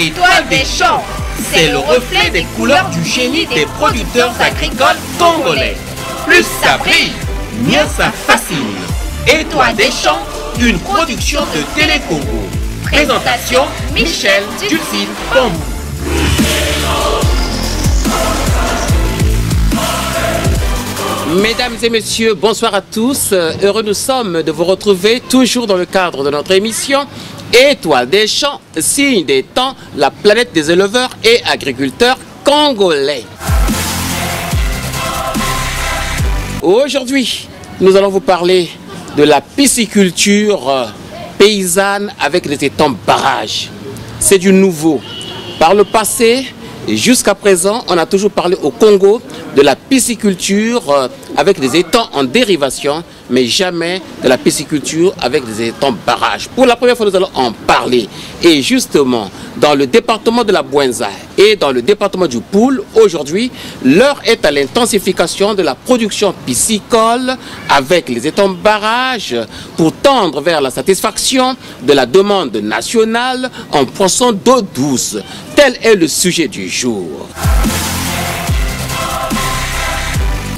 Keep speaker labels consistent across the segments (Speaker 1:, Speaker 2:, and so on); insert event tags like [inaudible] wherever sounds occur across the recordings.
Speaker 1: Étoile des champs, c'est le reflet des couleurs du génie des producteurs agricoles congolais. Plus ça brille, mieux ça fascine. Étoile des champs, une production de Télécongo. Présentation Michel Dulcine Bambou. Mesdames et messieurs, bonsoir à tous. Heureux nous sommes de vous retrouver toujours dans le cadre de notre émission Étoile des champs, signe des temps, la planète des éleveurs et agriculteurs congolais. Aujourd'hui, nous allons vous parler de la pisciculture paysanne avec les étangs barrages. C'est du nouveau. Par le passé, jusqu'à présent, on a toujours parlé au Congo de la pisciculture avec des étangs en dérivation mais jamais de la pisciculture avec des étangs barrages. Pour la première fois, nous allons en parler. Et justement, dans le département de la Buenza et dans le département du Poul, aujourd'hui, l'heure est à l'intensification de la production piscicole avec les étangs barrages pour tendre vers la satisfaction de la demande nationale en poisson d'eau douce. Tel est le sujet du jour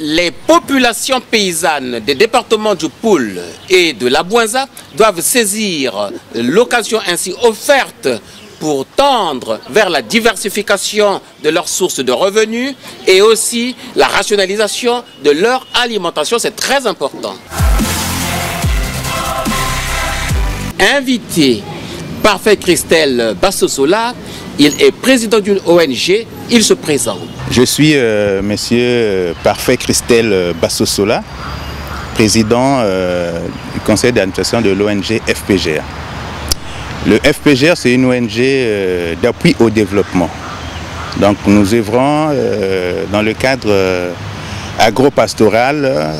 Speaker 1: les populations paysannes des départements du Poul et de la Boinza doivent saisir l'occasion ainsi offerte pour tendre vers la diversification de leurs sources de revenus et aussi la rationalisation de leur alimentation. C'est très important. Invité Parfait Christelle Bassosola, il est président d'une ONG, il se présente.
Speaker 2: Je suis euh, monsieur euh, Parfait Christelle euh, Bassosola, président euh, du conseil d'administration de l'ONG FPGR. Le FPGR, c'est une ONG d'appui au développement. Donc nous œuvrons dans le cadre agro-pastoral,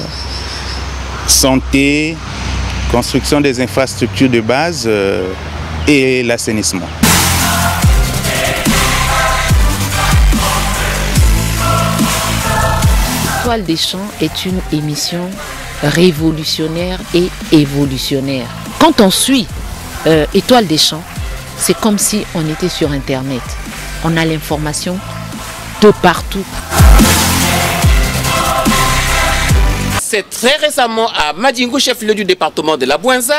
Speaker 2: santé, construction des infrastructures de base et l'assainissement.
Speaker 3: Étoile des champs est une émission révolutionnaire et évolutionnaire. Quand on suit euh, Étoile des champs, c'est comme si on était sur Internet. On a l'information de partout.
Speaker 1: C'est très récemment à Madingo, chef-lieu du département de la Buenza,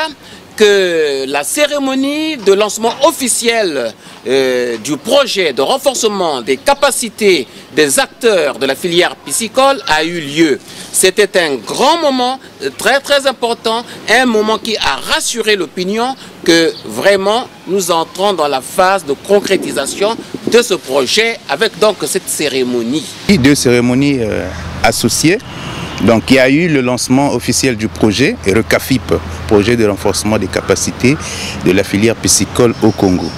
Speaker 1: que la cérémonie de lancement officiel euh, du projet de renforcement des capacités des acteurs de la filière piscicole a eu lieu. C'était un grand moment, très très important, un moment qui a rassuré l'opinion que vraiment nous entrons dans la phase de concrétisation de ce projet avec donc cette cérémonie.
Speaker 2: Deux cérémonies euh, associées. Donc il y a eu le lancement officiel du projet, RECAFIP, projet de renforcement des capacités de la filière piscicole au Congo.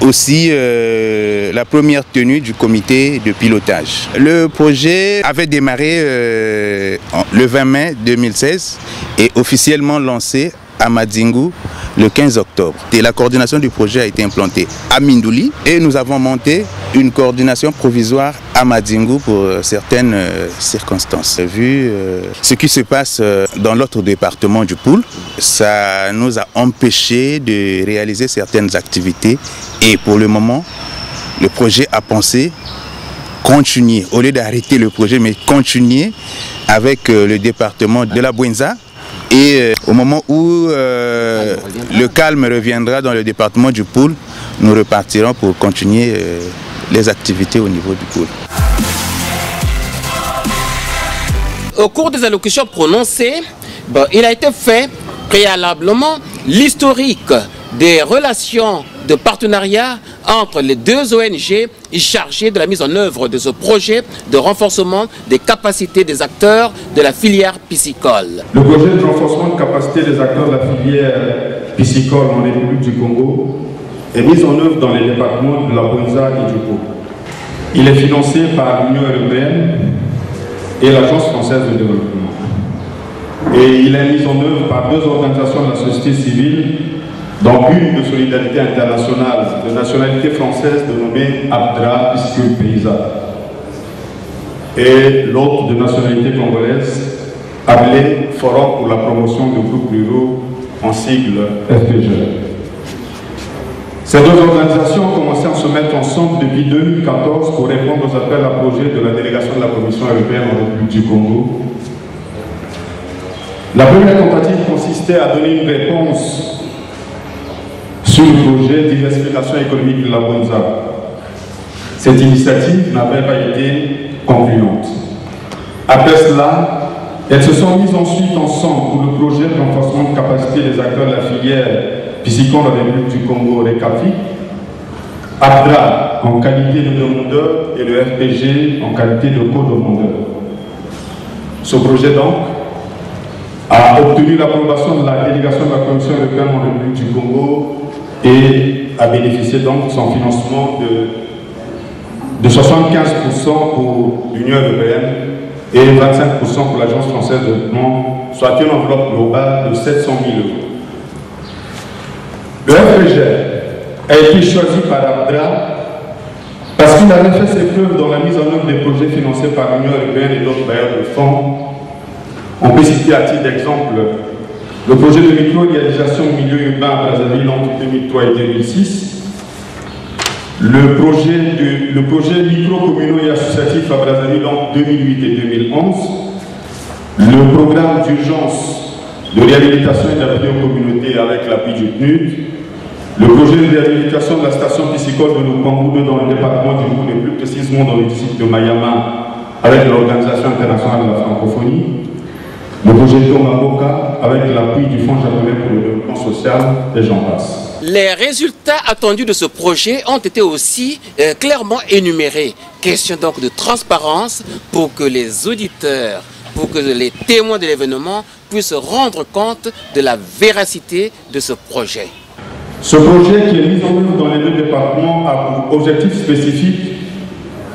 Speaker 2: Aussi euh, la première tenue du comité de pilotage. Le projet avait démarré euh, le 20 mai 2016 et officiellement lancé à Madzingu le 15 octobre. Et la coordination du projet a été implantée à Mindouli et nous avons monté une coordination provisoire à Madzingu pour euh, certaines euh, circonstances. Vu euh, ce qui se passe dans l'autre département du Poul, ça nous a empêché de réaliser certaines activités et pour le moment, le projet a pensé continuer, au lieu d'arrêter le projet, mais continuer avec le département de la Buenza. Et euh, au moment où euh, le calme reviendra dans le département du Poul, nous repartirons pour continuer euh, les activités au niveau du Poul.
Speaker 1: Au cours des allocutions prononcées, bon, il a été fait préalablement l'historique des relations de partenariat entre les deux ONG chargées de la mise en œuvre de ce projet de renforcement des capacités des acteurs de la filière piscicole.
Speaker 4: Le projet de renforcement de capacité des acteurs de la filière piscicole en République du Congo est mis en œuvre dans les départements de la Bonza et du Pau. Il est financé par l'Union européenne et l'Agence française de développement. Et il est mis en œuvre par deux organisations de la société civile,
Speaker 5: donc une de solidarité internationale de nationalité française dénommée Abdra Piscule Paysa et l'autre de nationalité congolaise appelé Forum pour la promotion de groupes ruraux en sigle FPG. Ces deux organisations ont commencé à se mettre ensemble depuis 2014 pour répondre aux appels à projets de la délégation de la Commission européenne en République du Congo. La première tentative consistait à donner une réponse sur le projet diversification économique de la Bonza. Cette initiative n'avait pas été concluante. Après cela, elles se sont mises ensuite ensemble pour le projet de renforcement de capacité des acteurs de la filière piscicole dans les République du Congo, RECAFI, ADRA en qualité de demandeur et le FPG en qualité de co-demandeur. Ce projet donc a obtenu l'approbation de la délégation de la Commission européenne en République du Congo et a bénéficié donc de son financement de, de 75% pour l'Union européenne et 25% pour l'Agence française de développement, soit une enveloppe globale de 700 000 euros. Le FPG a été choisi par Abdra parce qu'il avait fait ses preuves dans la mise en œuvre des projets financés par l'Union européenne et d'autres bailleurs de fonds. On peut citer à titre d'exemple le projet de micro-réalisation au milieu urbain à Brazzaville entre 2003 et 2006, le projet, de, le projet micro-communaux et associatif à Brazzaville en 2008 et 2011, le programme d'urgence de réhabilitation et d'appui aux communautés avec l'appui du PNUD, le projet de réhabilitation de la station piscicole de Lukwangoudo dans le département du Goût et plus précisément dans le district de Mayama avec l'Organisation internationale de la francophonie, le projet Tomaboka avec l'appui du Fonds japonais pour le développement social et j'en passe.
Speaker 1: Les résultats attendus de ce projet ont été aussi euh, clairement énumérés. Question donc de transparence pour que les auditeurs, pour que les témoins de l'événement puissent rendre compte de la véracité de ce projet.
Speaker 5: Ce projet qui est mis en œuvre dans les deux départements a pour objectif spécifique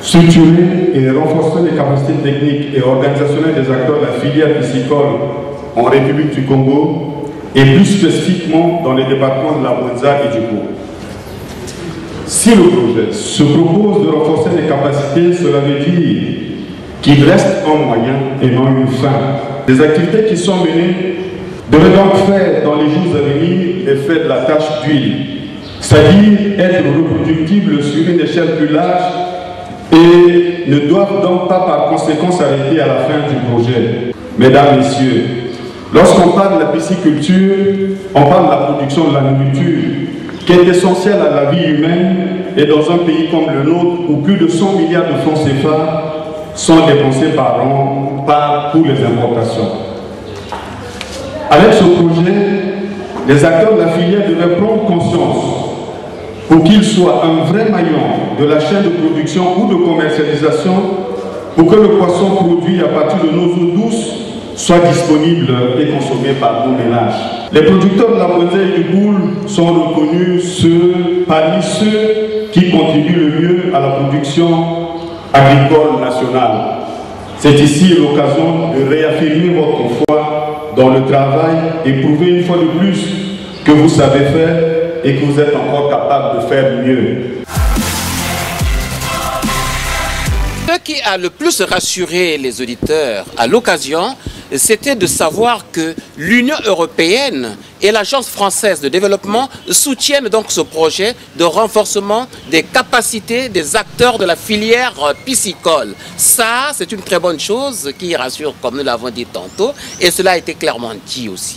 Speaker 5: structurer et renforcer les capacités techniques et organisationnelles des acteurs de la filière piscicole en République du Congo et plus spécifiquement dans les départements de la Mouenza et du Pau. Si le projet se propose de renforcer les capacités, cela veut dire qu'il reste un moyen et non une fin. Les activités qui sont menées devraient donc faire dans les jours à venir l'effet de la tâche d'huile, c'est-à-dire être reproductibles sur une échelle plus large et ne doivent donc pas par conséquent s'arrêter à la fin du projet. Mesdames, Messieurs, Lorsqu'on parle de la pisciculture, on parle de la production de la nourriture, qui est essentielle à la vie humaine et dans un pays comme le nôtre où plus de 100 milliards de francs CFA sont dépensés par an par, pour les importations. Avec ce projet, les acteurs de la filière devaient prendre conscience pour qu'ils soient un vrai maillon de la chaîne de production ou de commercialisation pour que le poisson produit à partir de nos eaux douces soit disponible et consommé par nos ménages. Les producteurs de la bouteille et du boule sont reconnus ceux, parmi ceux qui contribuent le mieux à la production agricole nationale. C'est ici l'occasion de réaffirmer votre foi dans le travail et prouver une fois de plus que vous savez faire et que vous êtes encore capable de faire mieux.
Speaker 1: Ce qui a le plus rassuré les auditeurs à l'occasion, c'était de savoir que l'Union européenne et l'Agence française de développement soutiennent donc ce projet de renforcement des capacités des acteurs de la filière piscicole. Ça, c'est une très bonne chose qui rassure, comme nous l'avons dit tantôt, et cela a été clairement dit aussi.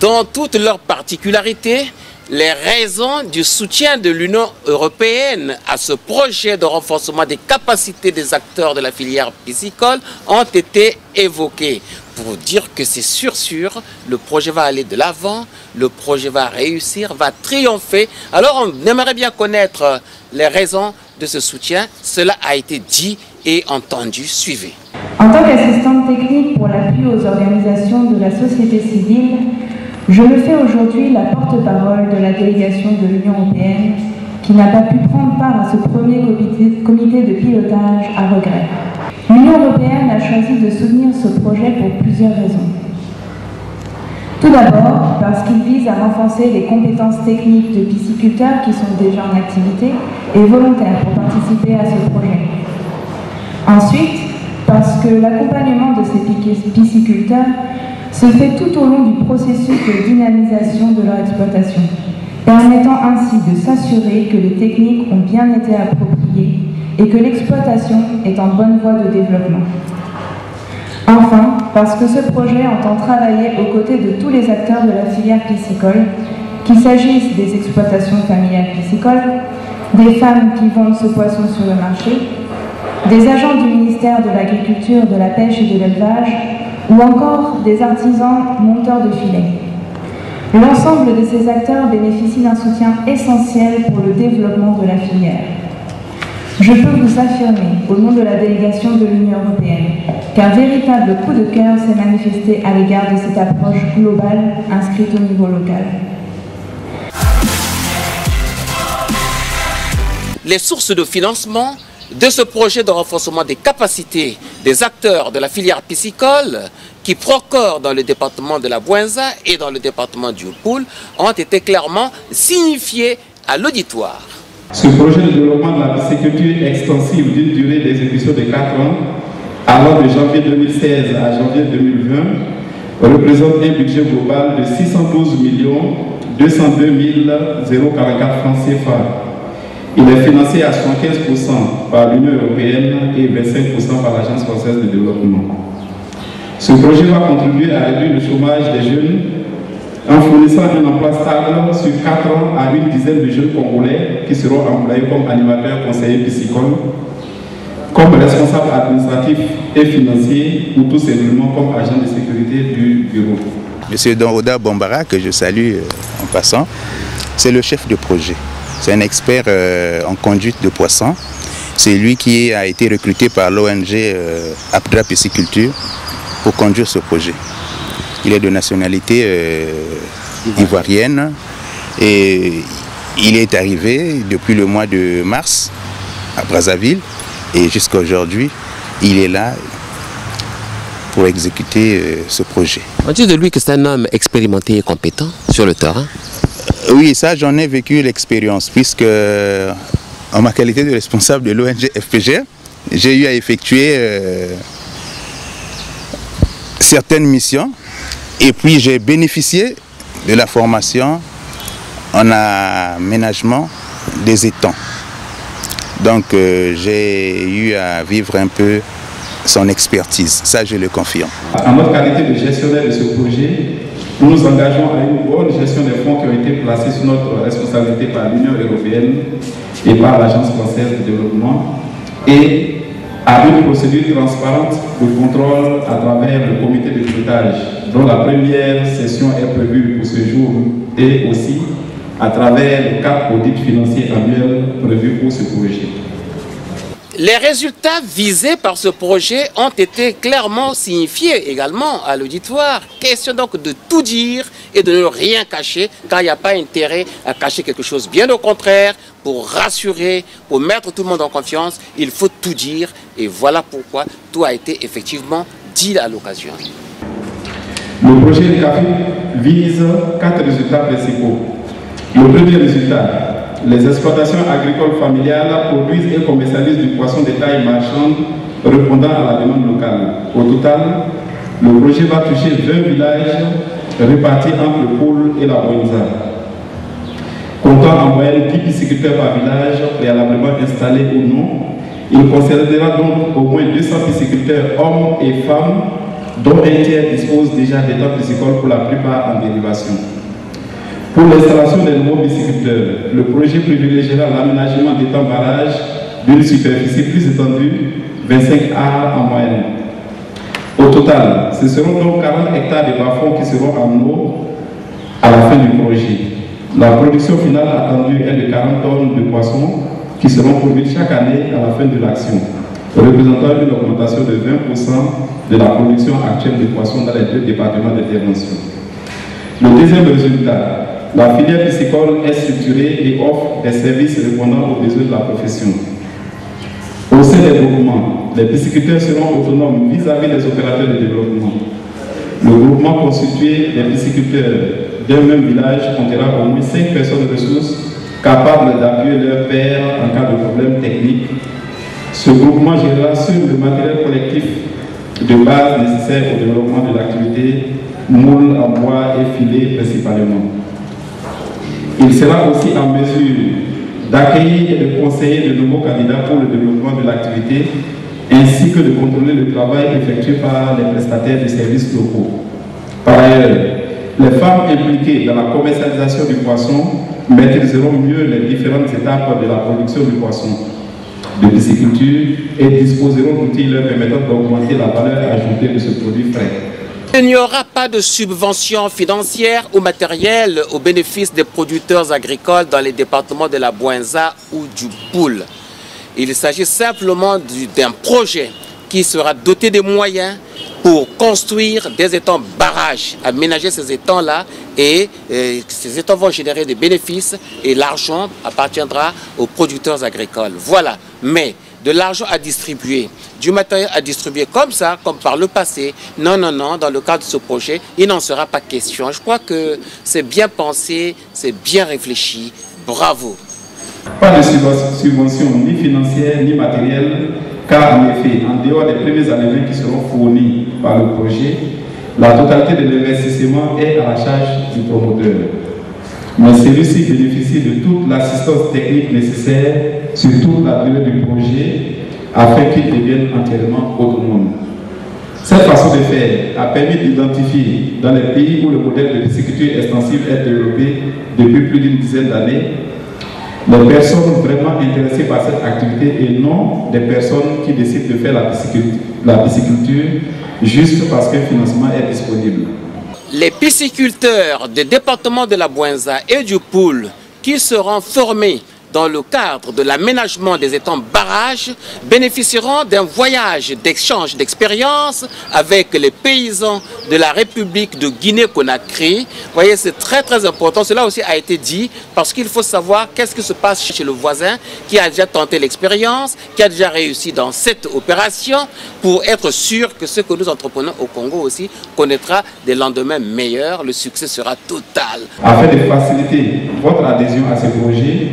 Speaker 1: Dans toutes leurs particularités, les raisons du soutien de l'Union européenne à ce projet de renforcement des capacités des acteurs de la filière piscicole ont été évoquées pour dire que c'est sûr, sûr, le projet va aller de l'avant, le projet va réussir, va triompher. Alors on aimerait bien connaître les raisons de ce soutien. Cela a été dit et entendu. Suivez.
Speaker 6: En tant qu'assistante technique pour l'appui aux organisations de la société civile, je me fais aujourd'hui la porte-parole de la délégation de l'Union européenne qui n'a pas pu prendre part à ce premier comité, de pilotage à regret. L'Union européenne a choisi de soutenir ce projet pour plusieurs raisons. Tout d'abord parce qu'il vise à renforcer les compétences techniques de pisciculteurs qui sont déjà en activité et volontaires pour participer à ce projet. Ensuite, parce que l'accompagnement de ces pisciculteurs se fait tout au long du processus de dynamisation de leur exploitation, permettant ainsi de s'assurer que les techniques ont bien été appropriées et que l'exploitation est en bonne voie de développement. Enfin, parce que ce projet entend travailler aux côtés de tous les acteurs de la filière piscicole, qu'il s'agisse des exploitations familiales piscicoles, des femmes qui vendent ce poisson sur le marché, des agents du ministère de l'Agriculture, de la Pêche et de l'Élevage, ou encore des artisans monteurs de filets. L'ensemble de ces acteurs bénéficient d'un soutien essentiel pour le développement de la filière. Je peux vous affirmer, au nom de la délégation de l'Union européenne, qu'un véritable coup de cœur s'est manifesté à l'égard de cette approche globale inscrite au niveau local.
Speaker 1: Les sources de financement de ce projet de renforcement des capacités des acteurs de la filière piscicole qui procorent dans le département de la Boinza et dans le département du Poul ont été clairement signifiées à l'auditoire.
Speaker 4: Ce projet de développement de la pisciculture extensive d'une durée d'exécution de 4 ans, allant de janvier 2016 à janvier 2020, représente un budget global de 612 202 044 francs CFA il est financé à 75% par l'Union européenne et 25% par l'Agence française de développement. Ce projet va contribuer à réduire le chômage des jeunes en fournissant un emploi stable sur 4 ans à une dizaine de jeunes Congolais qui seront employés comme animateurs, conseillers piscicoles, comme responsables administratifs et financiers ou tout simplement comme agents de sécurité du bureau.
Speaker 2: Monsieur Donroda Bombara, que je salue euh, en passant, c'est le chef de projet. C'est un expert euh, en conduite de poissons. C'est lui qui a été recruté par l'ONG euh, Abdra Pisciculture pour conduire ce projet. Il est de nationalité euh, ivoirienne et il est arrivé depuis le mois de mars à Brazzaville et jusqu'à aujourd'hui, il est là pour exécuter ce projet.
Speaker 1: On dit de lui que c'est un homme expérimenté et compétent sur le terrain?
Speaker 2: Oui, ça j'en ai vécu l'expérience puisque en ma qualité de responsable de l'ONG FPG, j'ai eu à effectuer euh, certaines missions et puis j'ai bénéficié de la formation en aménagement des étangs. Donc euh, j'ai eu à vivre un peu son expertise, ça je le confirme.
Speaker 4: En notre qualité de gestionnaire de ce projet, nous nous engageons à une bonne gestion des fonds qui ont été placés sous notre responsabilité par l'Union européenne et par l'Agence française de développement et à une procédure transparente de contrôle à travers le comité de pilotage dont la première session est prévue pour ce jour et aussi à travers les quatre audits financiers annuels prévus pour ce projet.
Speaker 1: Les résultats visés par ce projet ont été clairement signifiés également à l'auditoire. Question donc de tout dire et de ne rien cacher, car il n'y a pas intérêt à cacher quelque chose. Bien au contraire, pour rassurer, pour mettre tout le monde en confiance, il faut tout dire. Et voilà pourquoi tout a été effectivement dit à l'occasion.
Speaker 4: Le projet de café vise quatre résultats principaux. Le premier résultat, les exploitations agricoles familiales produisent et commercialisent du poisson de taille marchande répondant à la demande locale. Au total, le projet va toucher 20 villages répartis entre le pôle et la Boïnza. Comptant en moyenne 10 pisciculteurs par village préalablement installés ou non, il concernera donc au moins 200 pisciculteurs hommes et femmes dont un tiers dispose déjà d'états piscicoles pour la plupart en dérivation. Pour l'installation des nouveaux pisciculteurs, le projet privilégiera l'aménagement temps barrages d'une superficie plus étendue, 25 arts en moyenne. Au total, ce seront donc 40 hectares de bas qui seront en eau à la fin du projet. La production finale attendue est de 40 tonnes de poissons qui seront produits chaque année à la fin de l'action, représentant une augmentation de 20% de la production actuelle de poissons dans les deux départements d'intervention. Le deuxième résultat, la filière piscicole est structurée et offre des services répondant aux besoins de la profession. Au sein des groupements, les pisciculteurs seront autonomes vis-à-vis des opérateurs de développement. Le groupement constitué des pisciculteurs d'un même village comptera au moins 5 personnes ressources capables d'appuyer leur père en cas de problème technique. Ce groupement gérera seul le matériel collectif de base nécessaire au développement de l'activité, moule en bois et filets principalement. Il sera aussi en mesure d'accueillir et de conseiller de nouveaux candidats pour le développement de l'activité, ainsi que de contrôler le travail effectué par les prestataires de services locaux. Par ailleurs, les femmes impliquées dans la commercialisation du poisson maîtriseront mieux les différentes étapes de la production du poisson de pisciculture et disposeront d'outils leur permettant d'augmenter la valeur ajoutée de ce produit frais.
Speaker 1: Il n'y aura pas de subvention financière ou matérielle au bénéfice des producteurs agricoles dans les départements de la Boinza ou du Poule. Il s'agit simplement d'un projet qui sera doté de moyens pour construire des étangs barrages, aménager ces étangs-là et, et, ces étangs vont générer des bénéfices et l'argent appartiendra aux producteurs agricoles. Voilà. Mais de l'argent à distribuer, du matériel à distribuer comme ça, comme par le passé. Non, non, non, dans le cadre de ce projet, il n'en sera pas question. Je crois que c'est bien pensé, c'est bien réfléchi. Bravo.
Speaker 4: Pas de subvention ni financière ni matérielle, car en effet, en dehors des premiers éléments qui seront fournis par le projet, la totalité de l'investissement est à la charge du promoteur. Mais celui-ci bénéficie de toute l'assistance technique nécessaire sur toute la durée du projet afin qu'il devienne entièrement autonome. Cette façon de faire a permis d'identifier dans les pays où le modèle de pisciculture extensive est développé depuis plus d'une dizaine d'années les personnes vraiment intéressées par cette activité et non des personnes qui décident de faire la pisciculture, juste parce qu'un financement est disponible.
Speaker 1: Les pisciculteurs des départements de la Boinza et du Poule qui seront formés dans le cadre de l'aménagement des étangs barrages bénéficieront d'un voyage d'échange d'expériences avec les paysans de la République de Guinée-Conakry. Vous voyez, c'est très très important. Cela aussi a été dit parce qu'il faut savoir qu'est-ce qui se passe chez le voisin qui a déjà tenté l'expérience, qui a déjà réussi dans cette opération pour être sûr que ce que nous entreprenons au Congo aussi connaîtra des lendemains meilleurs. Le succès sera total.
Speaker 4: Afin de faciliter votre adhésion à ce projet,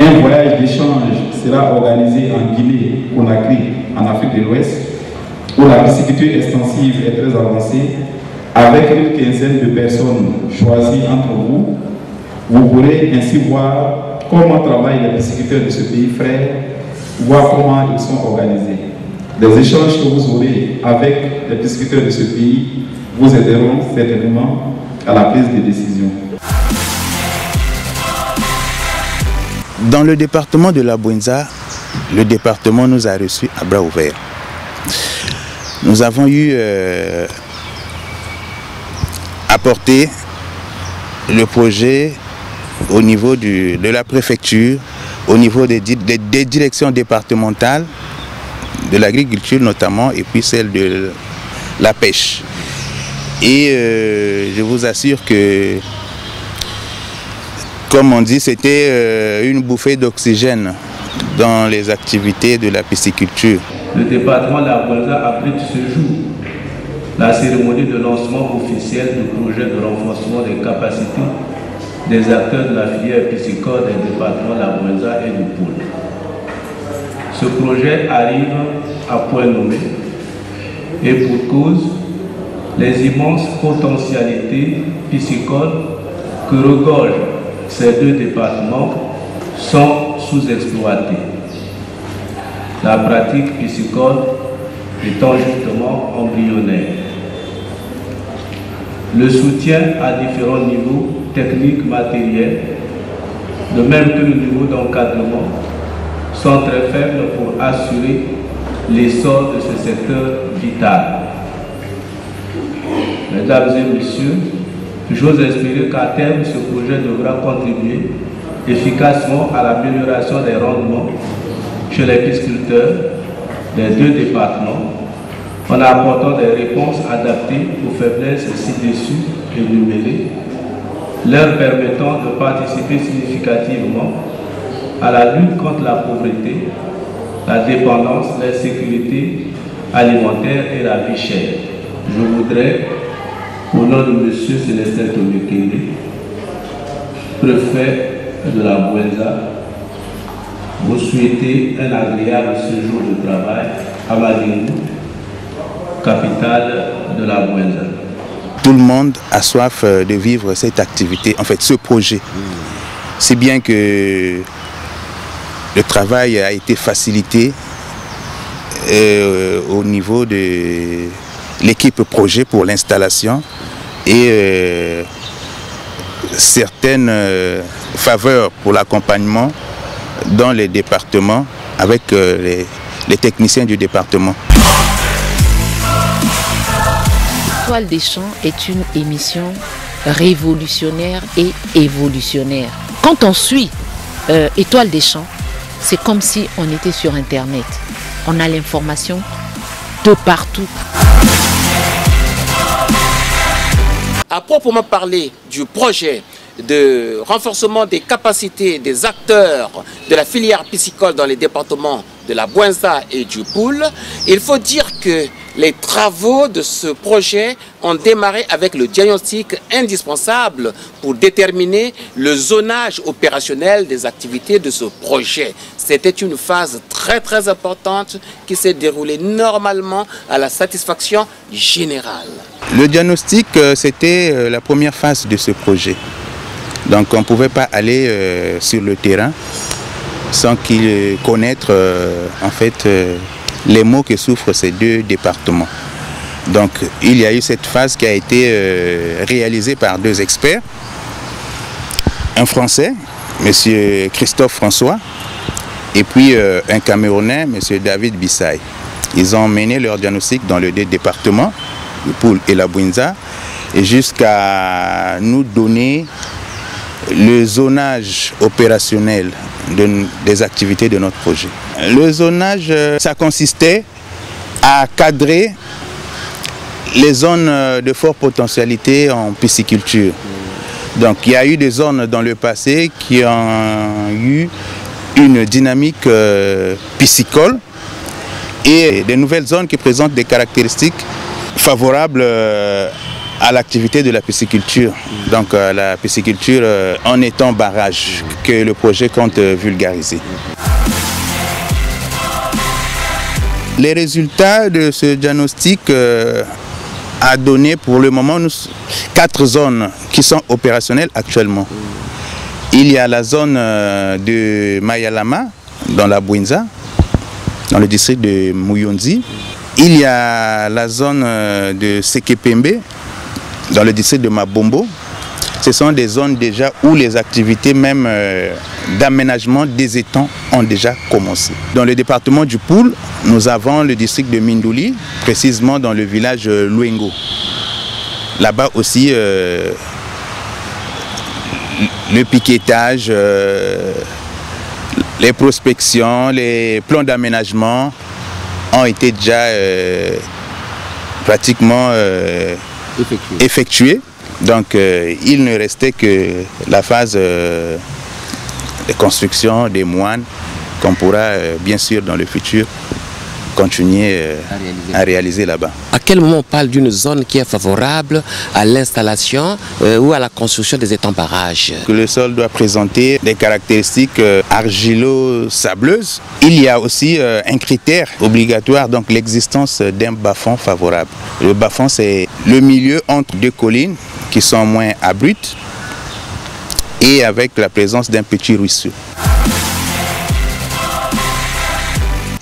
Speaker 4: un voyage d'échange sera organisé en Guinée, Conakry, en Afrique de l'Ouest, où la pisciculture extensive est très avancée, avec une quinzaine de personnes choisies entre vous. Vous pourrez ainsi voir comment travaillent les pisciculteurs de ce pays frère, voir comment ils sont organisés. Les échanges que vous aurez avec les pisciculteurs de ce pays vous aideront certainement à la prise de décision.
Speaker 2: Dans le département de la Buenza, le département nous a reçus à bras ouverts. Nous avons eu euh, apporté le projet au niveau de la préfecture, au niveau des directions départementales, de l'agriculture notamment, et puis celle de la pêche. Et euh, je vous assure que comme on dit, c'était euh, une bouffée d'oxygène dans les activités de la pisciculture.
Speaker 7: Le département de la Bolza abrite ce jour la cérémonie de lancement officiel du projet de renforcement des capacités des acteurs de la filière piscicole des départements de la Bolza et du Pôle. Ce projet arrive à point nommé et pour cause, les immenses potentialités piscicoles que regorgent ces deux départements sont sous-exploités. La pratique piscicole étant justement embryonnaire. Le soutien à différents niveaux techniques, matériels, de même que le niveau d'encadrement, sont très faibles pour assurer l'essor de ce secteur vital. Mesdames et messieurs, J'ose espérer qu'à terme, ce projet devra contribuer efficacement à l'amélioration des rendements chez les pisciculteurs des deux départements en apportant des réponses adaptées aux faiblesses ci-dessus énumérées, leur permettant de participer significativement à la lutte contre la pauvreté, la dépendance, l'insécurité alimentaire et la vie chère. Je voudrais Au nom de M. Célestin Tomekinde, préfet de la Buenza, vous souhaitez un agréable séjour de travail à Madingu, capitale de la Buenza.
Speaker 2: Tout le monde a soif euh, de vivre cette activité, en fait ce projet. C'est bien que le travail a été facilité euh, au niveau de l'équipe projet pour l'installation et euh, certaines euh, faveurs pour l'accompagnement dans les départements avec euh, les, techniciens du département.
Speaker 3: Étoile des champs est une émission révolutionnaire et évolutionnaire. Quand on suit Étoile des champs, c'est comme si on était sur Internet. On a l'information de partout.
Speaker 1: À proprement parler du projet de renforcement des capacités des acteurs de la filière piscicole dans les départements de la Buenza et du Poul, il faut dire que les travaux de ce projet ont démarré avec le diagnostic indispensable pour déterminer le zonage opérationnel des activités de ce projet. C'était une phase très très importante qui s'est déroulée normalement à la satisfaction générale.
Speaker 2: Le diagnostic, euh, c'était euh, la première phase de ce projet. Donc on ne pouvait pas aller euh, sur le terrain sans qu'il connaître euh, en fait euh, les maux que souffrent ces deux départements. Donc il y a eu cette phase qui a été euh, réalisée par deux experts. Un Français, M. Christophe François, et puis un Camerounais, M. David Bissaï. Ils ont mené leur diagnostic dans les deux départements, le Poul et la Bouinza, jusqu'à nous donner le zonage opérationnel de- des activités de notre projet. Le zonage, euh, ça consistait à cadrer les zones euh, de forte potentialité en pisciculture. Donc il y a eu des zones dans le passé qui ont eu une dynamique euh, piscicole et des nouvelles zones qui présentent des caractéristiques favorables à l'activité de la pisciculture. Donc euh, la pisciculture euh, en étant barrage que le projet compte euh, vulgariser. Les résultats de ce diagnostic a donné pour le moment quatre zones qui sont opérationnelles actuellement. Il y a la zone de Mayalama dans la Bouinza, dans le district de Muyonzi. Il y a la zone de Sekepembe dans le district de Mabombo. Ce sont des zones déjà où les activités même euh, d'aménagement des étangs ont déjà commencé. Dans le département du Poul, nous avons le district de Mindouli, précisément dans le village euh, Luengo. Là-bas aussi, euh, le piquetage, euh, les prospections, les plans d'aménagement ont été déjà pratiquement euh, effectués. Donc euh, il ne restait que la phase euh, de construction des moines qu'on pourra euh, bien sûr dans le futur continuer à réaliser là-bas.
Speaker 1: Quel moment on parle d'une zone qui est favorable à l'installation euh, ou à la construction des étangs barrages?
Speaker 2: Que le sol doit présenter des caractéristiques euh, argilo-sableuses. Il y a aussi euh, un critère obligatoire, donc l'existence d'un bas-fond favorable. Le bas-fond, c'est le milieu entre deux collines qui sont moins abruptes et avec la présence d'un petit ruisseau.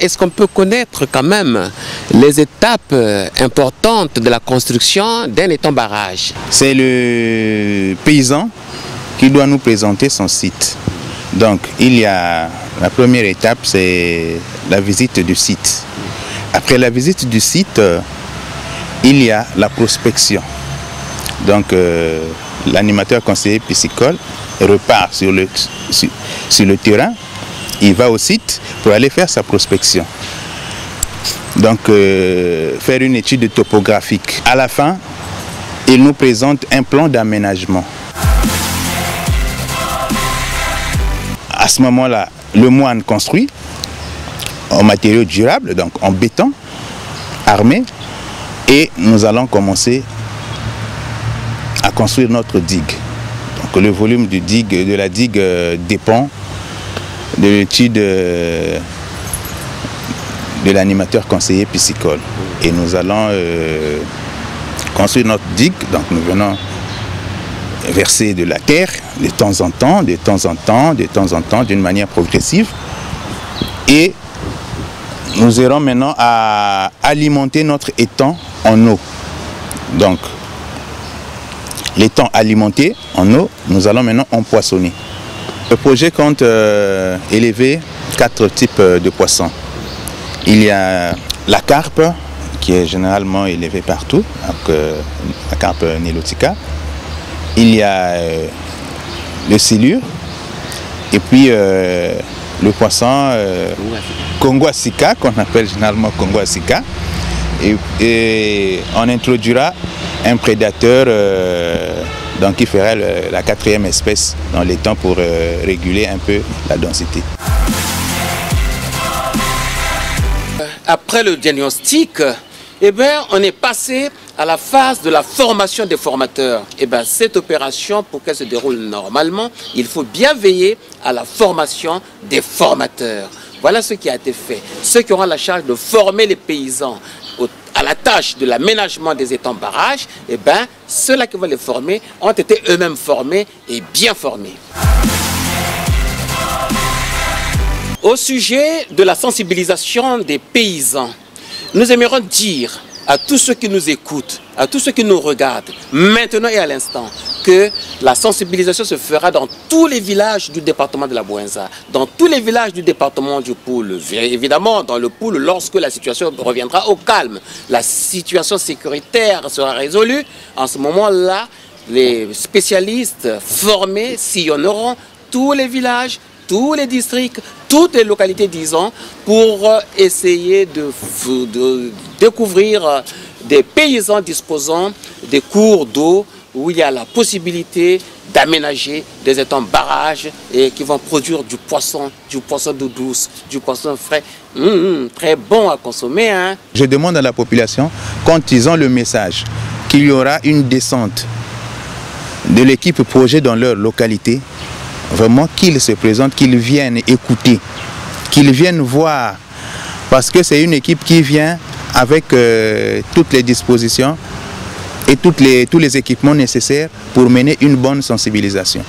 Speaker 1: Est-ce qu'on peut connaître quand même les étapes euh, importantes de la construction d'un étang barrage
Speaker 2: C'est le paysan qui doit nous présenter son site. Donc, il y a la première étape, c'est la visite du site. Après la visite du site, euh, il y a la prospection. Donc, euh, l'animateur conseiller piscicole repart sur le, sur, sur le terrain, il va au site pour aller faire sa prospection. Donc, euh, faire une étude topographique. À la fin, il nous présente un plan d'aménagement. À ce moment-là, le moine construit en matériaux durables, donc en béton, armé, et nous allons commencer construire notre digue. Donc le volume du digue, de la digue dépend de l'étude de l'animateur conseiller piscicole. Et nous allons construire notre digue, donc nous venons verser de la terre de temps en temps, de temps en temps, de temps en temps, d'une manière progressive. Et nous irons maintenant à alimenter notre étang en eau. Donc, l'étang alimenté en eau, nous allons maintenant empoisonner. Le projet compte euh, élever quatre types de poissons. Il y a la carpe, qui est généralement élevée partout, euh, la carpe nilotica il y a euh, le silure et puis euh, le poisson euh, Congo-Sika, qu'on appelle généralement Congo-Sika. Et, on introduira un prédateur donc qui fera la quatrième espèce dans les temps pour réguler un peu la densité.
Speaker 1: Après le diagnostic, eh bien, on est passé à la phase de la formation des formateurs. Eh bien, cette opération, pour qu'elle se déroule normalement, il faut bien veiller à la formation des formateurs. Voilà ce qui a été fait. Ceux qui auront la charge de former les paysans à la tâche de l'aménagement des étangs barrages, eh bien, ceux-là qui vont les former ont été eux-mêmes formés et bien formés. Au sujet de la sensibilisation des paysans, nous aimerions dire à tous ceux qui nous écoutent, à tous ceux qui nous regardent, maintenant et à l'instant, que la sensibilisation se fera dans tous les villages du département de la Boenza, dans tous les villages du département du Poule. Évidemment, dans le Poule, lorsque la situation reviendra au calme, la situation sécuritaire sera résolue, en ce moment-là, les spécialistes formés sillonneront tous les villages, tous les districts, toutes les localités, disons, pour essayer de, découvrir euh, des paysans disposant des cours d'eau où il y a la possibilité d'aménager des étangs barrages et qui vont produire du poisson, du poisson d'eau douce, du poisson frais, hum, hum, très bon à consommer. Hein.
Speaker 2: Je demande à la population, quand ils ont le message qu'il y aura une descente de l'équipe projet dans leur localité, vraiment qu'ils se présentent, qu'ils viennent écouter, qu'ils viennent voir. Parce que c'est une équipe qui vient avec euh, toutes les dispositions et tous les équipements nécessaires pour mener une bonne sensibilisation.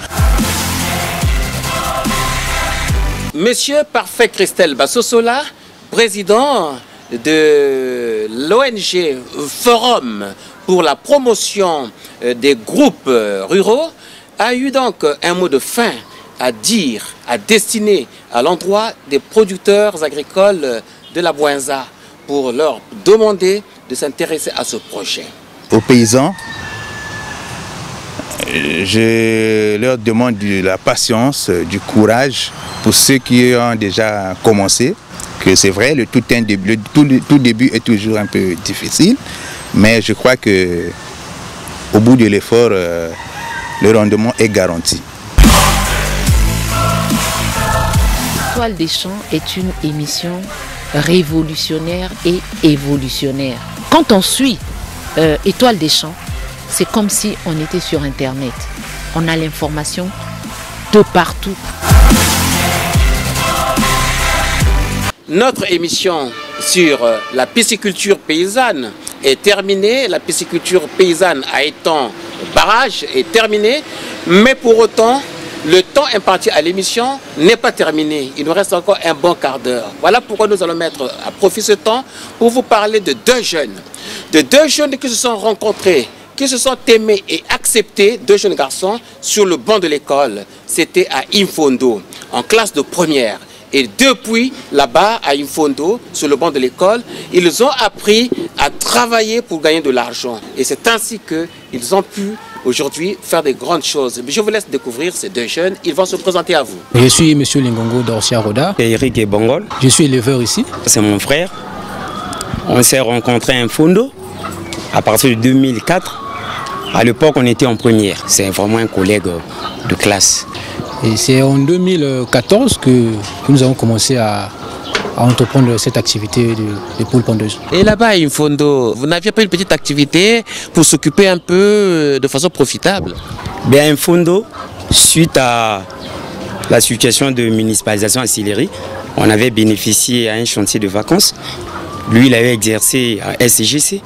Speaker 1: Monsieur Parfait Christelle Bassosola, président de l'ONG Forum pour la promotion euh, des groupes euh, ruraux, a eu donc un mot de fin à dire, à destiner à l'endroit des producteurs agricoles de la Boinza pour leur demander de s'intéresser à ce projet.
Speaker 2: Aux paysans, je leur demande de la patience, du courage pour ceux qui ont déjà commencé. Que c'est vrai, le tout, début, tout début est toujours un peu difficile, mais je crois que au bout de l'effort, euh, le rendement est garanti.
Speaker 3: Étoile des champs est une émission révolutionnaire et évolutionnaire. Quand on suit euh, Étoile des champs, c'est comme si on était sur Internet. On a l'information de partout.
Speaker 1: Notre émission sur euh, la pisciculture paysanne est terminée. La pisciculture paysanne à étant barrage est terminée. Mais pour autant, le temps imparti à l'émission n'est pas terminé. Il nous reste encore un bon quart d'heure. Voilà pourquoi nous allons mettre à profit ce temps pour vous parler de deux jeunes. De deux jeunes qui se sont rencontrés, qui se sont aimés et acceptés, deux jeunes garçons, sur le banc de l'école. C'était à Infondo, en classe de première. Et depuis là-bas, à Infondo, sur le banc de l'école, ils ont appris à travailler pour gagner de l'argent. Et c'est ainsi qu'ils ont pu aujourd'hui faire des grandes choses. Je vous laisse découvrir ces deux jeunes. Ils vont se présenter à vous.
Speaker 8: Je suis M. Lingongo d'Orsia Roda.
Speaker 9: Eric Bongol.
Speaker 8: Je suis éleveur ici.
Speaker 9: C'est mon frère. On s'est rencontrés à Infondo à partir de 2004. À l'époque, on était en première. C'est vraiment un collègue de classe.
Speaker 8: Et c'est en 2014 que nous avons commencé à, à entreprendre cette activité de, de poules pondeuses.
Speaker 1: Et là-bas, à Infondo, vous n'aviez pas une petite activité pour s'occuper un peu euh, de façon profitable?
Speaker 9: Bien, Infondo, suite à la situation de municipalisation à Sillery, on avait bénéficié à un chantier de vacances. Lui, il avait exercé à SCGC.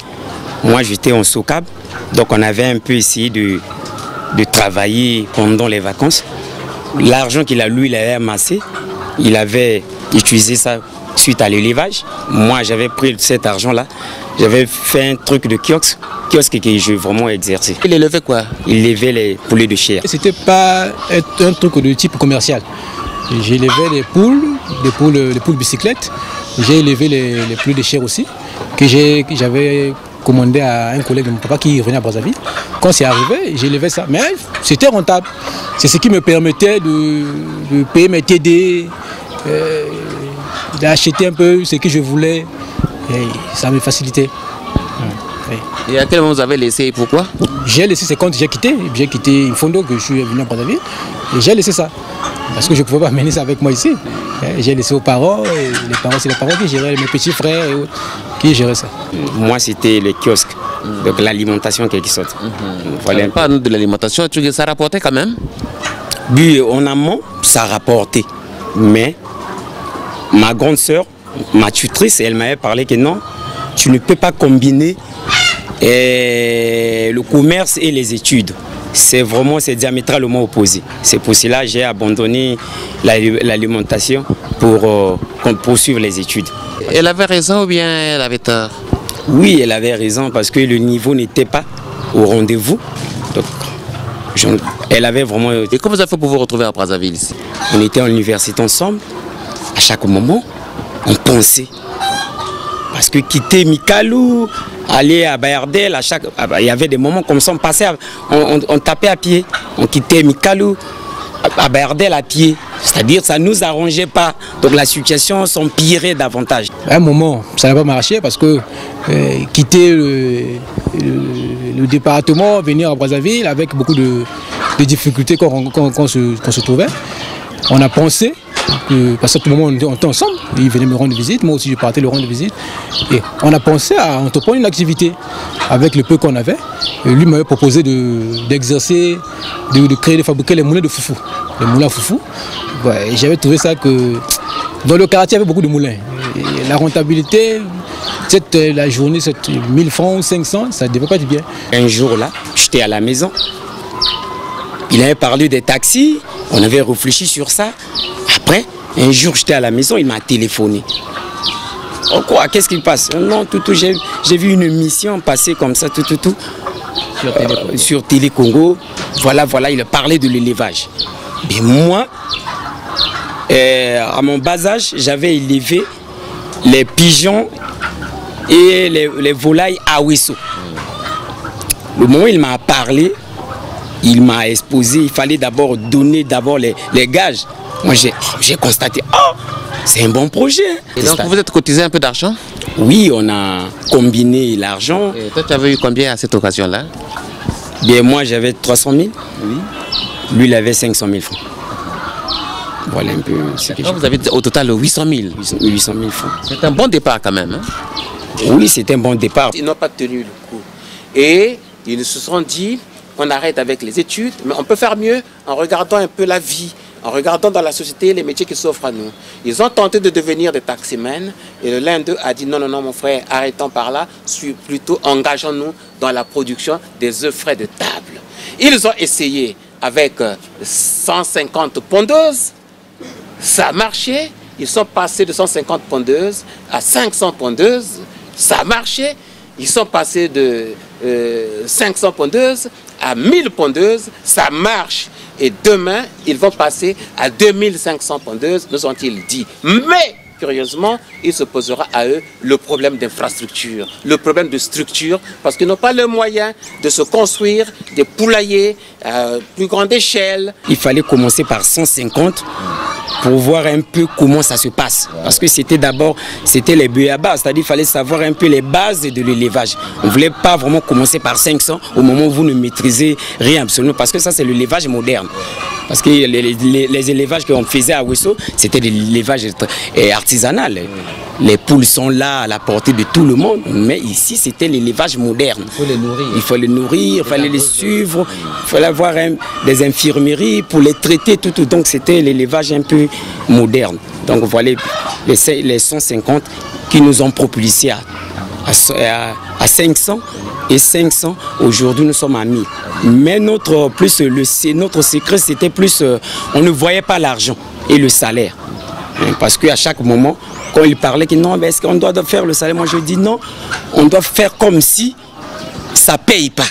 Speaker 9: Moi, j'étais en SOCAB. Donc, on avait un peu essayé de, de travailler pendant les vacances. L'argent qu'il a, lui, il avait amassé. Il avait utilisé ça suite à l'élevage. Moi, j'avais pris cet argent-là. J'avais fait un truc de kiosque, kiosque que j'ai vraiment exercé.
Speaker 1: Il élevait quoi?
Speaker 9: Il élevait les poulets de chair.
Speaker 8: C'était pas un un truc de type commercial. J'élevais les poules, des poules, les poules bicyclettes. J'ai élevé les, les poules de chair aussi, que j'avais commandé à un collègue de mon papa qui venait à Brazzaville. Quand c'est arrivé, j'ai élevé ça. Mais c'était rentable. C'est ce qui me permettait de, de payer mes TD, euh, d'acheter un peu ce que je voulais. Et ça me facilitait.
Speaker 1: Et à quel moment vous avez laissé et pourquoi?
Speaker 8: J'ai laissé ces comptes, j'ai quitté, j'ai quitté Infondo que je suis venu à Brazzaville et j'ai laissé ça. Parce que je ne pouvais pas [laughs] mener ça avec moi ici. Et J'ai laissé aux parents, et les parents, c'est les parents qui géraient, mes petits frères et autres, qui géraient ça.
Speaker 9: Moi, c'était le kiosque. Donc, l'alimentation, en quelque sorte. Voilà.
Speaker 1: Pas nous de l'alimentation, tu dis que ça rapportait quand même?
Speaker 9: Puis, en amont, ça rapportait. Mais ma grande sœur, ma tutrice, elle m'avait parlé que non, tu ne peux pas combiner eh, le commerce et les études. C'est vraiment c'est diamétralement opposé. C'est pour cela que j'ai abandonné la- l'alimentation pour euh, qu'on poursuive les études.
Speaker 1: Elle avait raison ou bien elle avait tort?
Speaker 9: Oui, elle avait raison parce que le niveau n'était pas au rendez-vous. Donc, elle avait vraiment.
Speaker 1: Et comment vous avez fait pour vous retrouver à Brazzaville
Speaker 9: On était en université ensemble. À chaque moment, on pensait. Parce que quitter Mikalou, aller à Bayardel, à chaque, ah bah, il y avait des moments comme ça, on passait, on, tapait à pied. On quittait Mikalou, à, Bayardel à pied. C'est-à-dire ça ne nous arrangeait pas. Donc la situation s'empirait davantage.
Speaker 8: À un moment, ça n'a pas marché parce que euh, quitter le, département, venir à Brazzaville avec beaucoup de, difficultés qu'on se trouvait, on a pensé parce qu'à tout moment on était, ensemble, il venait me rendre visite, moi aussi je partais le rendre visite, et on a pensé à entreprendre une activité avec le peu qu'on avait. Lui m'avait proposé de- d'exercer, de, de créer, de fabriquer les moulins de foufou, les moulins foufou. J'avais trouvé ça que dans le quartier, il y avait beaucoup de moulins. La rentabilité, la journée, cette 1000 francs ou 500, ça ne devait pas être bien.
Speaker 9: Un jour là, j'étais à la maison. Il avait parlé des taxis, on avait réfléchi sur ça. Un jour j'étais à la maison, il m'a téléphoné. Oh quoi, qu'est-ce qui passe? Non, tout, tout, j'ai vu une mission passer comme ça, tout, tout, tout. euh, sur Télé Congo. Voilà, voilà, il parlait de l'élevage. Et moi, euh, à mon bas âge, j'avais élevé les pigeons et les, les volailles à Wisso. Le moment où il m'a parlé, il m'a exposé, il fallait d'abord donner d'abord les, les gages. Moi, j'ai j'ai constaté, oh, c'est un bon projet.
Speaker 1: Et donc vous êtes cotisé un peu d'argent
Speaker 9: Oui, on a combiné l'argent.
Speaker 1: Et toi tu avais eu combien à cette occasion-là
Speaker 9: Bien, moi, j'avais 300 000. Lui, il avait 500 000 francs. Voilà un peu ce que
Speaker 1: Donc vous avez au total 800 000.
Speaker 9: j'ai. 800 000 francs.
Speaker 1: C'est un bon départ quand même. hein.
Speaker 9: Oui, c'était un bon départ.
Speaker 1: Ils n'ont pas tenu le coup. Et ils se sont dit, on arrête avec les études, mais on peut faire mieux en regardant un peu la vie, en regardant dans la société les métiers qui s'offrent à nous. Ils ont tenté de devenir des taximens et l'un d'eux a dit non, non, non, mon frère, arrêtons par là, plutôt engageons-nous dans la production des œufs frais de table. Ils ont essayé avec euh, 150 pondeuses, ça a marché. Ils sont passés de 150 pondeuses à 500 pondeuses. Ça a marché. Ils sont passés de euh, 500 pondeuses à 1000 pondeuses. Ça marche. Et demain, ils vont passer à 2500 pondeuses, nous ont-ils dit. Mais, curieusement, il se posera à eux le problème d'infrastructure, le problème de structure, parce qu'ils n'ont pas le moyen de se construire des poulaillers à plus grande échelle,
Speaker 9: Il fallait commencer par 150 pour voir un peu comment ça se passe. Parce que c'était d'abord, c'était les bas c'est-à-dire qu'il fallait savoir un peu les bases de l'élevage. On ne voulait pas vraiment commencer par 500 au moment où vous ne maîtrisez rien absolument, parce que ça c'est l'élevage moderne. Parce que les, les- les élevages qu'on faisait à Wesso, c'était des élevages euh, artisanal. Les poules sont là à la portée de tout le monde, mais ici c'était l'élevage moderne. Il
Speaker 1: faut les nourrir.
Speaker 9: Il faut les nourrir, il fallait les suivre, il fallait avoir un- des infirmeries pour les traiter, tout, tout. Donc c'était l'élevage un peu moderne. Donc voilà les, les 150 qui nous ont propulsés à, à so- à- à 500 et 500. Aujourd'hui, nous sommes à 1000. Mais notre, plus, le, notre secret, c'était plus, euh, on ne voyait pas l'argent et le salaire. Hein, Parce qu'à chaque moment, quand il parlait que non, est-ce qu'on doit faire le salaire? Moi, je dis non, on doit faire comme si ça ne paye pas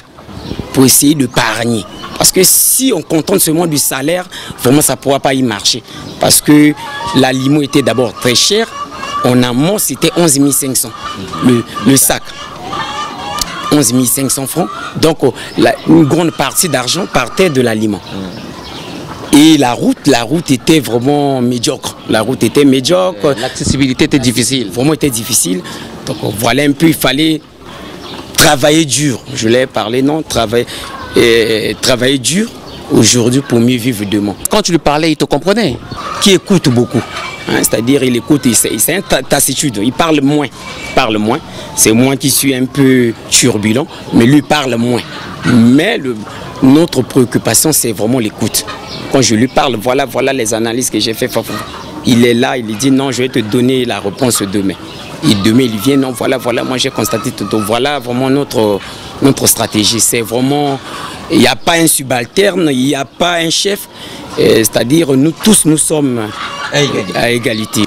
Speaker 9: pour essayer de pargner. Parce que si on contente seulement du salaire, vraiment ça ne pourra pas y marcher. Parce que l'aliment était d'abord très cher. En amont, c'était 11 500 le, le sac. 11 500 francs. Donc, oh, la- une grande partie d'argent partait de l'aliment. Et la route, la route était vraiment médiocre. La route était médiocre.
Speaker 1: L'accessibilité était difficile.
Speaker 9: Vraiment était difficile. Donc oh, voilà un peu, il fallait travailler dur. Je l'ai parlé, non, travailler, euh, travailler dur aujourd'hui pour mieux vivre demain.
Speaker 1: Quand tu lui parlais, il te comprenait.
Speaker 9: Qui écoute beaucoup. hein, C'est-à-dire, il écoute, il- c'est c'est un ta- tassitude. Il parle moins. Il parle moins. C'est moi qui suis un peu turbulent, mais lui parle moins. Mais le- notre préoccupation, c'est vraiment l'écoute. Quand je lui parle, voilà, voilà les analyses que j'ai fait. Il est là, il dit non, je vais te donner la réponse demain. Et demain, il vient, non, voilà, voilà, moi j'ai constaté tout. Donc voilà vraiment notre, notre stratégie. C'est vraiment, il n'y a pas un subalterne, il n'y a pas un chef. Euh, C'est-à-dire, nous tous, nous sommes à égalité.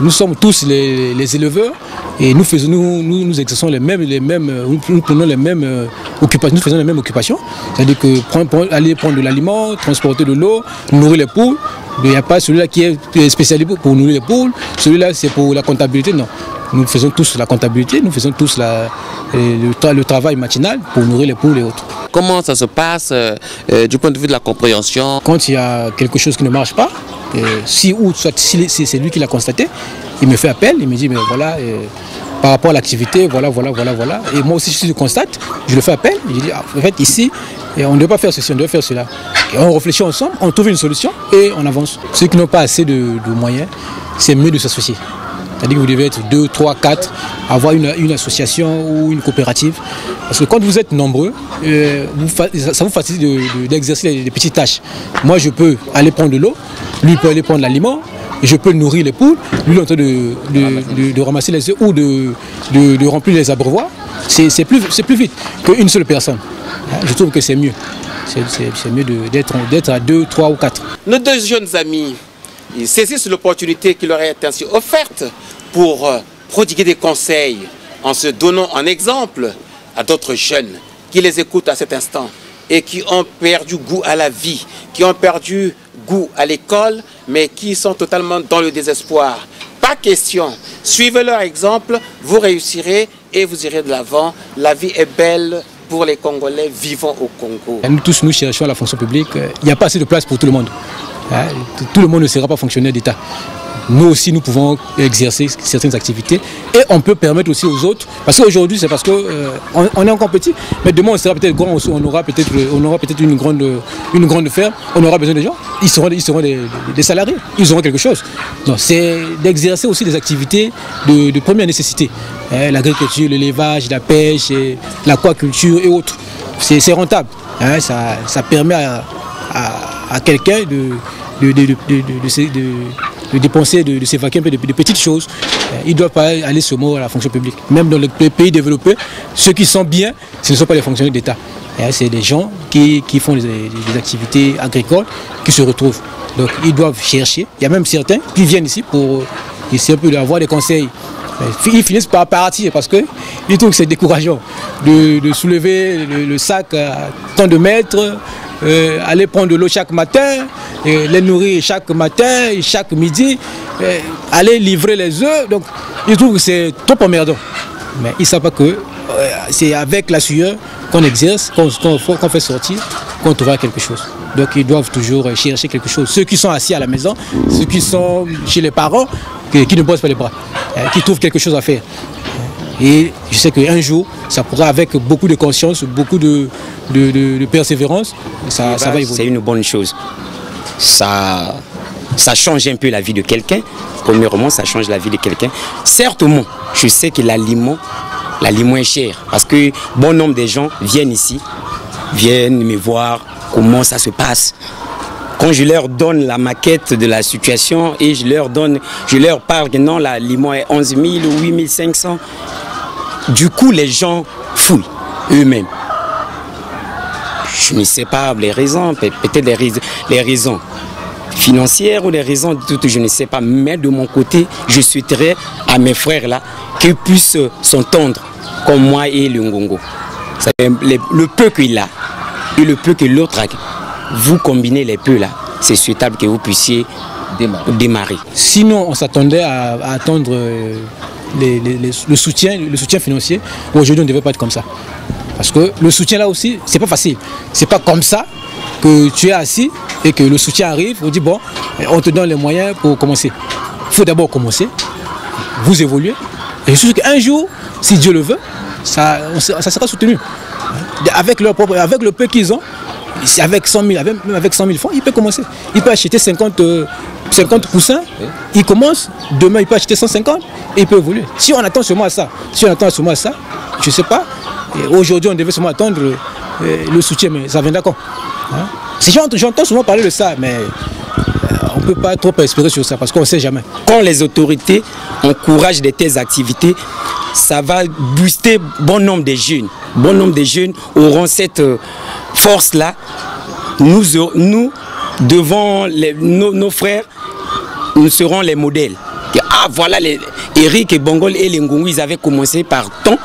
Speaker 8: Nous sommes tous les, les éleveurs et nous, faisons, nous, nous, nous exerçons les mêmes, les mêmes, euh, nous, prenons les mêmes euh, occupations, nous faisons les mêmes occupations. C'est-à-dire que prendre- prendre- aller prendre de l'aliment, transporter de l'eau, nourrir les poules. Il n'y a pas celui-là qui est spécialisé pour nourrir les poules, celui-là c'est pour la comptabilité, non. Nous faisons tous la comptabilité, nous faisons tous la- euh, le, tra- le travail matinal pour nourrir les poules et autres.
Speaker 1: Comment ça se passe euh, du point de vue de la compréhension?
Speaker 8: Quand il y a quelque chose qui ne marche pas, euh, si ou soit si c'est lui qui l'a constaté, il me fait appel, il me dit mais voilà, euh, par rapport à l'activité, voilà, voilà, voilà, voilà. Et moi aussi, si je constate, je le fais appel, je dis ah, en fait ici, on ne doit pas faire ceci, on doit faire cela. Et on réfléchit ensemble, on trouve une solution et on avance. Ceux qui n'ont pas assez de, de moyens, c'est mieux de s'associer. C'est-à-dire que vous devez être deux, trois, quatre, avoir une, association ou une coopérative. Parce que quand vous êtes nombreux, euh, ça vous facilite de- de- d'exercer les, les petites tâches. Moi, je peux aller prendre de l'eau, lui peut aller prendre l'aliment, je peux nourrir les poules, lui il est en train de, de- de- de ramasser les œufs ou de, remplir les abreuvoirs. C'est plus, plus vite qu'une seule personne. Hein, Je trouve que c'est mieux. C'est mieux d'être à deux, trois ou quatre.
Speaker 1: Nos deux jeunes amis ils saisissent l'opportunité qui leur est ainsi offerte pour euh, prodiguer des conseils en se donnant en exemple à d'autres jeunes qui les écoutent à cet instant et qui ont perdu goût à la vie, qui ont perdu goût à l'école, mais qui sont totalement dans le désespoir. Pas question. Suivez leur exemple, vous réussirez et vous irez de l'avant. La vie est belle pour les Congolais vivant au Congo.
Speaker 8: Nous tous, nous cherchons la fonction publique. Il n'y a pas assez de place pour tout le monde. Hein, Tout le monde ne sera pas fonctionnaire d'État. Nous aussi, nous pouvons exercer certaines activités et on peut permettre aussi aux autres. Parce qu'aujourd'hui, c'est parce qu'on on est encore petit, mais demain, on sera peut-être grand, aussi, on aura peut-être peut-être une grande, une grande ferme, on aura besoin de gens. Ils seront, ils seront des, salariés, ils auront quelque chose. Donc, c'est d'exercer aussi des activités de, première nécessité. Hein, L'agriculture, l'élevage, la pêche, l'aquaculture et autres. C'est rentable. hein, ça, ça permet à, à- à quelqu'un de, de, de, de, de- de se- de- de dépenser, de, de s'évacuer un peu de, petites choses. Euh, Ils ne doivent pas aller se mot à la fonction publique. Même dans les pays développés, ceux qui sont bien, ce ne sont pas les fonctionnaires d'État. C'est des gens qui, qui font des, activités agricoles, qui se retrouvent. Donc ils doivent chercher. Il y a même certains qui viennent ici pour essayer un peu d'avoir des conseils. Mais Ils finissent par partir parce qu'ils trouvent que c'est décourageant de, de soulever le, le sac à tant de mètres, euh, aller prendre de l'eau chaque matin, euh, les nourrir chaque matin, chaque midi, euh, aller livrer les œufs. Donc ils trouvent que c'est trop emmerdant. Mais ils ne savent pas que c'est avec la sueur qu'on exerce, qu'on fait sortir, qu'on trouvera quelque chose. Donc ils doivent toujours chercher quelque chose. Ceux qui sont assis à la maison, ceux qui sont chez les parents, qui, ne bossent pas les bras, qui trouvent quelque chose à faire. Et je sais qu'un jour, ça pourra, avec beaucoup de conscience, beaucoup de, de, de- de persévérance, ça, ça va
Speaker 9: C'est
Speaker 8: évoluer.
Speaker 9: une bonne chose. ça, ça change un peu la vie de quelqu'un. Premièrement, ça change la vie de quelqu'un. Certes, je sais que l'aliment, l'aliment est cher parce que bon nombre de gens viennent ici, viennent me voir comment ça se passe. Quand je leur donne la maquette de la situation et je leur donne, je leur parle que non, l'aliment est 11 000 ou 8 500, du coup, les gens fouillent eux-mêmes. Je ne sais pas les raisons, peut-être les, raisons financières ou les raisons de tout, je ne sais pas. Mais de mon côté, je souhaiterais à mes frères là qu'ils puissent s'entendre comme moi et le Ngongo. Le peu qu'il a et le peu que l'autre a, vous combinez les peu là, c'est souhaitable que vous puissiez démarrer.
Speaker 8: Sinon, on s'attendait à, attendre euh, le, soutien, le soutien financier. Aujourd'hui, on ne devait pas être comme ça. Parce que le soutien là aussi, c'est pas facile. C'est pas comme ça que tu es assis et que le soutien arrive, on dit bon, on te donne les moyens pour commencer. Il faut d'abord commencer, vous évoluer. Et je suis sûr qu'un jour, si Dieu le veut, ça, ça sera soutenu. Avec, leur propre, avec le peu qu'ils ont, avec 100 000, avec, même avec 100 000 francs, il peut commencer. Il peut acheter 50, 50 euh, coussins, il commence, demain il peut acheter 150 et il peut évoluer. Si on attend seulement à ça, si on attend seulement à ça, je ne sais pas, Aujourd'hui, on devait seulement attendre euh, le soutien, mais ça vient d'accord. Hein? J'entends souvent parler de ça, mais euh, on ne peut pas trop espérer sur ça parce qu'on ne sait jamais.
Speaker 9: Quand les autorités encouragent de telles activités, ça va booster bon nombre de jeunes. Bon nombre de jeunes auront cette euh, force-là. Nous, nous, devant nos, frères, nous serons les modèles. Ah, voilà, les, Eric et Bongol et les Ngungu, ils avaient commencé par temps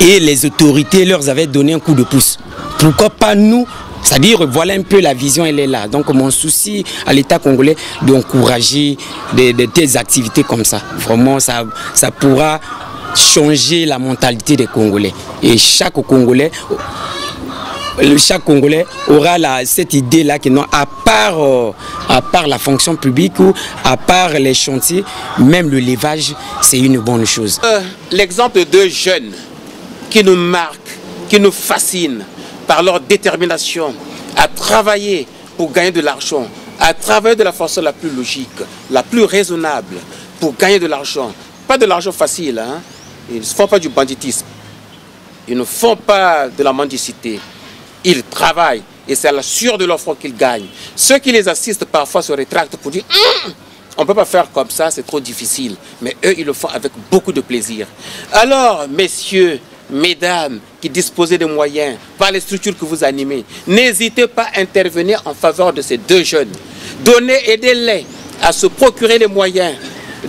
Speaker 9: et les autorités leur avaient donné un coup de pouce. Pourquoi pas nous? C'est-à-dire, voilà un peu la vision, elle est là. Donc, mon souci à l'État congolais d'encourager des, des, activités comme ça. Vraiment, ça, ça pourra changer la mentalité des Congolais. Et chaque Congolais, chaque Congolais aura cette idée-là que non, à part, euh, à part la fonction publique ou à part les chantiers, même le levage, c'est une bonne chose.
Speaker 1: Euh, l'exemple de jeunes qui nous marquent, qui nous fascinent par leur détermination à travailler pour gagner de l'argent, à travailler de la façon la plus logique, la plus raisonnable pour gagner de l'argent. Pas de l'argent facile, hein? ils ne font pas du banditisme, ils ne font pas de la mendicité, ils travaillent et c'est à la sueur de leur front qu'ils gagnent. Ceux qui les assistent parfois se rétractent pour dire hum, on ne peut pas faire comme ça, c'est trop difficile. Mais eux, ils le font avec beaucoup de plaisir. Alors, messieurs, mesdames qui disposez de moyens par les structures que vous animez, n'hésitez pas à intervenir en faveur de ces deux jeunes. Donnez, aidez-les à se procurer les moyens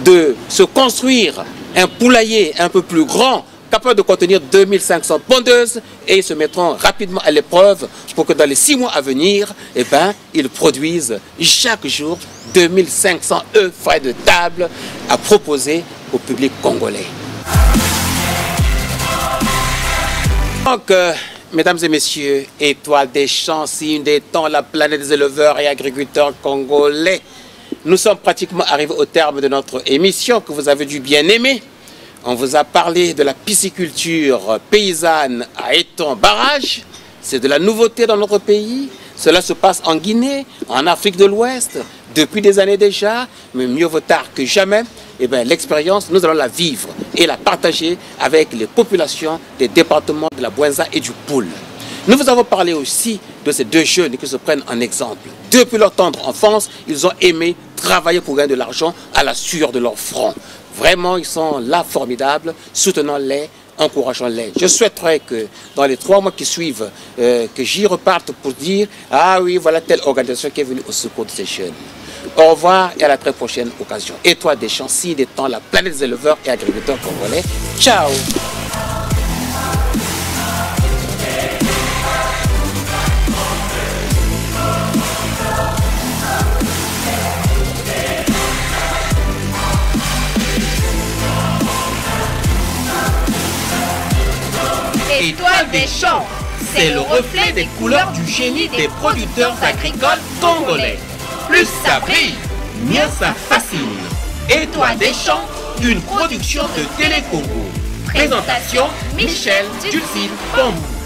Speaker 1: de se construire un poulailler un peu plus grand, capable de contenir 2500 pondeuses, et ils se mettront rapidement à l'épreuve pour que dans les six mois à venir, eh ben, ils produisent chaque jour 2500 œufs frais de table à proposer au public congolais. Donc, euh, mesdames et messieurs, étoile des champs, signe des temps, la planète des éleveurs et agriculteurs congolais, nous sommes pratiquement arrivés au terme de notre émission que vous avez dû bien aimer. On vous a parlé de la pisciculture paysanne à Eton Barrage. C'est de la nouveauté dans notre pays. Cela se passe en Guinée, en Afrique de l'Ouest, depuis des années déjà, mais mieux vaut tard que jamais. Eh l'expérience, nous allons la vivre et la partager avec les populations des départements de la Boenza et du Poul. Nous vous avons parlé aussi de ces deux jeunes qui se prennent en exemple. Depuis leur tendre enfance, ils ont aimé travailler pour gagner de l'argent à la sueur de leur front. Vraiment, ils sont là formidables. Soutenons-les, encourageons-les. Je souhaiterais que dans les trois mois qui suivent, euh, que j'y reparte pour dire, ah oui, voilà telle organisation qui est venue au secours de ces jeunes. Au revoir et à la très prochaine occasion. Et toi, des champs, si des temps, la planète des éleveurs et agriculteurs congolais. Ciao
Speaker 10: des champs, c'est le reflet des couleurs du génie des producteurs agricoles congolais. Plus ça brille, mieux ça fascine. Étoile des champs, une production de Télécongo. Présentation Michel Dulcine Pombou.